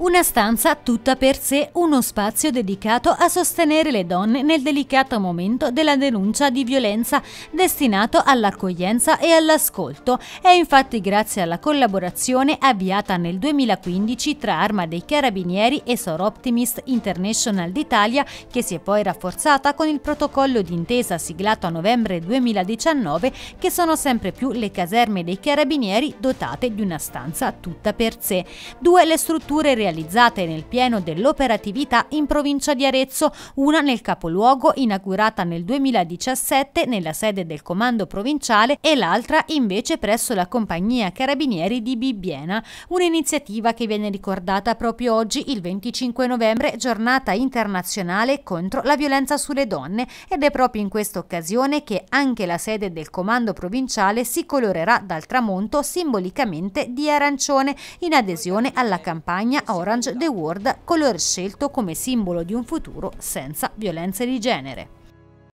Una stanza tutta per sé, uno spazio dedicato a sostenere le donne nel delicato momento della denuncia di violenza, destinato all'accoglienza e all'ascolto. È infatti grazie alla collaborazione avviata nel 2015 tra Arma dei Carabinieri e Soroptimist International d'Italia, che si è poi rafforzata con il protocollo d'intesa siglato a novembre 2019, che sono sempre più le caserme dei Carabinieri dotate di una stanza tutta per sé. Due le strutture realizzate nel pieno dell'operatività in provincia di Arezzo, una nel capoluogo inaugurata nel 2017 nella sede del comando provinciale e l'altra invece presso la compagnia Carabinieri di Bibbiena, un'iniziativa che viene ricordata proprio oggi il 25 novembre, giornata internazionale contro la violenza sulle donne. Ed è proprio in questa occasione che anche la sede del comando provinciale si colorerà dal tramonto simbolicamente di arancione in adesione alla campagna Orange the World, colore scelto come simbolo di un futuro senza violenze di genere.